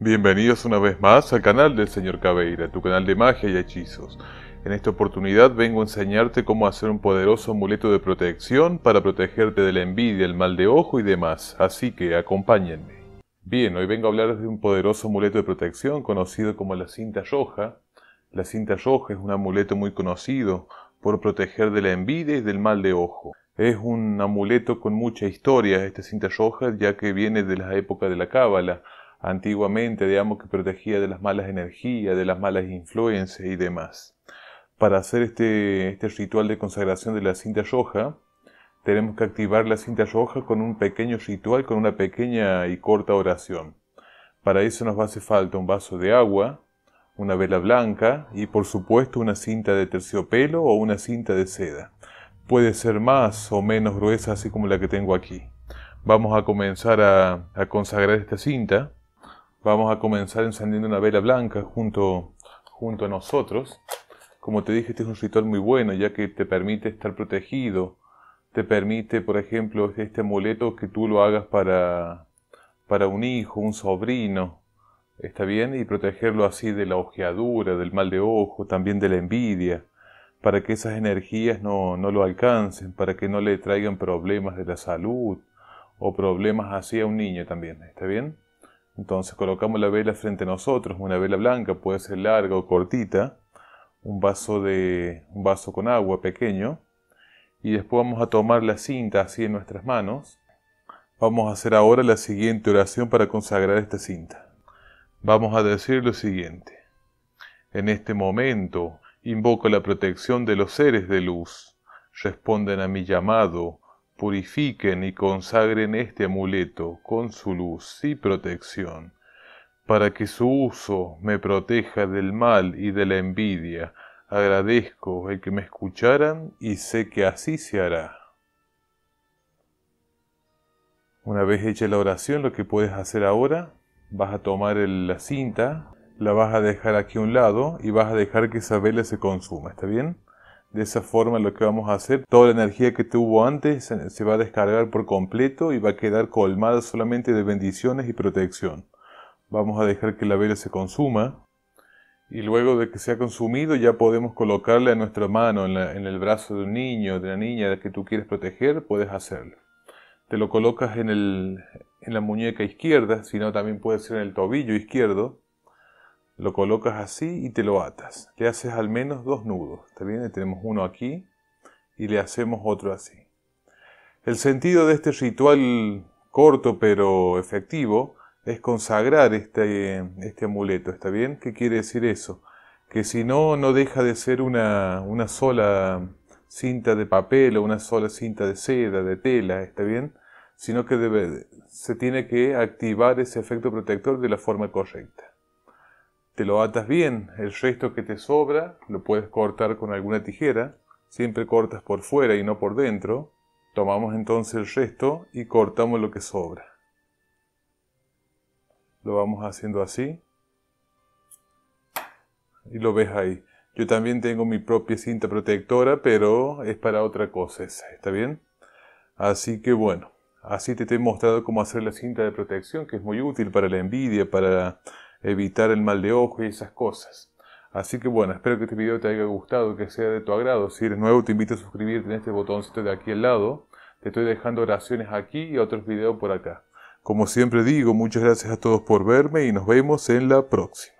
Bienvenidos una vez más al canal del Señor Cabeira, tu canal de magia y hechizos. En esta oportunidad vengo a enseñarte cómo hacer un poderoso amuleto de protección para protegerte de la envidia, el mal de ojo y demás, así que acompáñenme. Bien, hoy vengo a hablar de un poderoso amuleto de protección conocido como la cinta roja. La cinta roja es un amuleto muy conocido por proteger de la envidia y del mal de ojo. Es un amuleto con mucha historia, esta cinta roja, ya que viene de la época de la Cábala, antiguamente, digamos, que protegía de las malas energías, de las malas influencias y demás. Para hacer este, este ritual de consagración de la cinta roja, tenemos que activar la cinta roja con un pequeño ritual, con una pequeña y corta oración. Para eso nos hace falta un vaso de agua, una vela blanca y por supuesto una cinta de terciopelo o una cinta de seda. Puede ser más o menos gruesa así como la que tengo aquí. Vamos a comenzar a, a consagrar esta cinta. Vamos a comenzar encendiendo una vela blanca junto, junto a nosotros. Como te dije, este es un ritual muy bueno ya que te permite estar protegido. Te permite, por ejemplo, este amuleto que tú lo hagas para, para un hijo, un sobrino, ¿está bien? Y protegerlo así de la ojeadura, del mal de ojo, también de la envidia, para que esas energías no, no lo alcancen, para que no le traigan problemas de la salud o problemas así a un niño también, ¿está bien? Entonces colocamos la vela frente a nosotros, una vela blanca, puede ser larga o cortita, un vaso, de, un vaso con agua pequeño, y después vamos a tomar la cinta así en nuestras manos. Vamos a hacer ahora la siguiente oración para consagrar esta cinta. Vamos a decir lo siguiente. En este momento invoco la protección de los seres de luz. Responden a mi llamado, purifiquen y consagren este amuleto con su luz y protección, para que su uso me proteja del mal y de la envidia. Agradezco el que me escucharan y sé que así se hará. Una vez hecha la oración, lo que puedes hacer ahora vas a tomar la cinta, la vas a dejar aquí a un lado y vas a dejar que esa vela se consuma, ¿está bien? De esa forma lo que vamos a hacer, toda la energía que tuvo antes se, va a descargar por completo y va a quedar colmada solamente de bendiciones y protección. Vamos a dejar que la vela se consuma y luego de que se ha consumido ya podemos colocarle a nuestra mano en, el brazo de un niño, de una niña que tú quieres proteger, puedes hacerlo te lo colocas en, en la muñeca izquierda, sino también puede ser en el tobillo izquierdo. Lo colocas así y te lo atas. Le haces al menos dos nudos. ¿Está bien? Tenemos uno aquí y le hacemos otro así. El sentido de este ritual corto pero efectivo es consagrar este, este amuleto. ¿Está bien? ¿Qué quiere decir eso? Que si no, no deja de ser una, una sola cinta de papel o una sola cinta de seda, de tela, ¿está bien? Sino que debe, se tiene que activar ese efecto protector de la forma correcta. Te lo atas bien, el resto que te sobra lo puedes cortar con alguna tijera, siempre cortas por fuera y no por dentro. Tomamos entonces el resto y cortamos lo que sobra. Lo vamos haciendo así. Y lo ves ahí. Yo también tengo mi propia cinta protectora, pero es para otra cosa ¿está bien? Así que bueno, así te he mostrado cómo hacer la cinta de protección, que es muy útil para la envidia, para evitar el mal de ojo y esas cosas. Así que bueno, espero que este video te haya gustado, que sea de tu agrado. Si eres nuevo, te invito a suscribirte en este botoncito de aquí al lado. Te estoy dejando oraciones aquí y otros videos por acá. Como siempre digo, muchas gracias a todos por verme y nos vemos en la próxima.